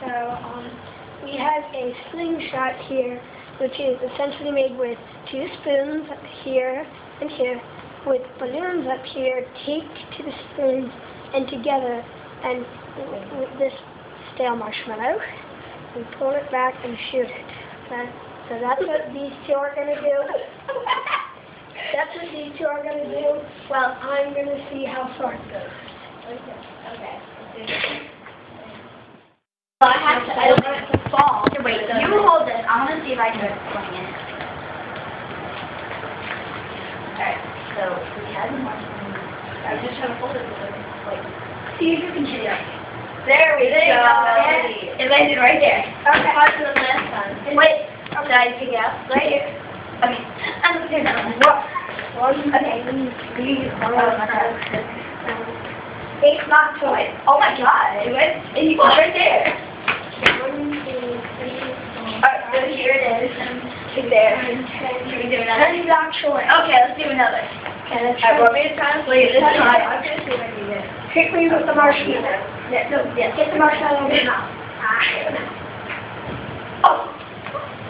So um, we have a slingshot here, which is essentially made with two spoons here and here, with balloons up here taped to the spoons and together, and with this stale marshmallow. We pull it back and shoot it. So, so that's what these two are going to do. That's what these two are going to do. Well, I'm going to see how far it goes. Okay. Okay. Well, I have to, I don't want it to fall. Here, wait, you hold this. I want to see if I can swing it. Alright, so we had the. I was just trying to hold it with it. Like, see if you can hit it. There we There go. go. It landed right there. Okay. To the left one. Wait, should I pick it up? Right here. Okay. I'm here's that one. Okay. Oh, my God. It's not toy. Oh my god, it went, it was right there. One, two, three, four, Alright, so here it is. It's there. Can we do another? Ten block short. Okay, let's do another. Okay, let's try. want me to translate this time? I'm gonna see if I can it. Hit with the marshmallow. Yeah, no, yeah. Get the marshmallow in your mouth. Ah. Oh.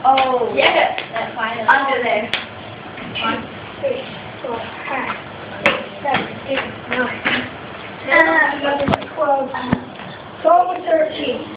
Oh. Yeah, that's fine. Under there. One, three, four, five, six, seven, eight, nine, ten, eleven, twelve, twelve and thirteen.